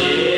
Yeah.